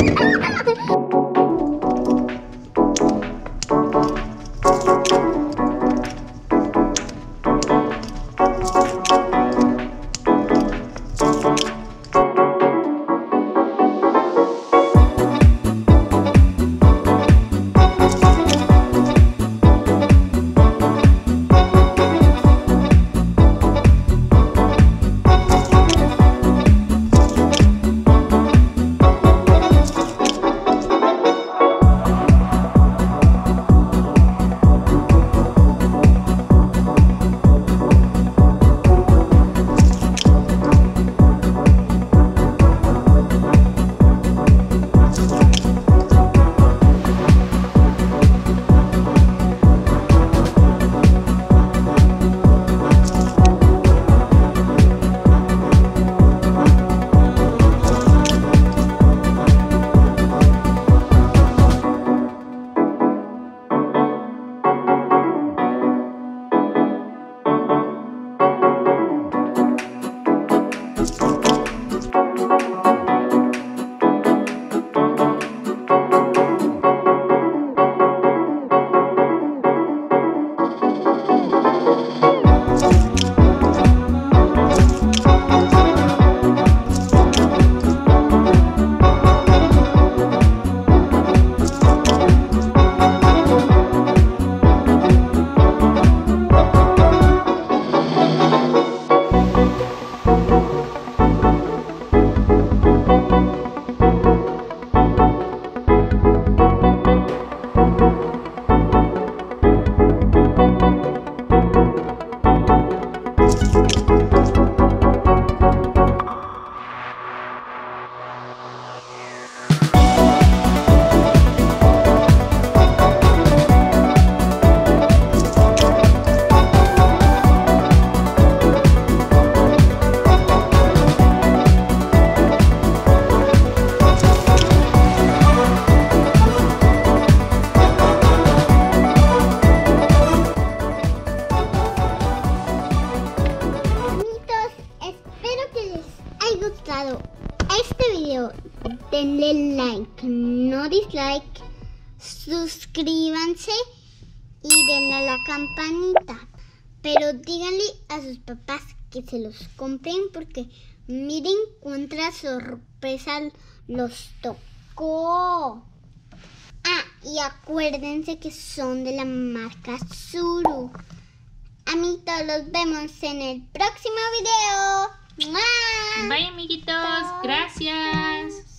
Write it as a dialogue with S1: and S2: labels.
S1: Ha ha ha! Gustado este video. Denle like, no dislike, suscríbanse y denle a la campanita. Pero díganle a sus papás que se los compren porque miren cuánta sorpresa los tocó. Ah, y acuérdense que son de la marca Zuru. Amiguitos, los vemos en el próximo video.
S2: Bye, amiguitos. Gracias.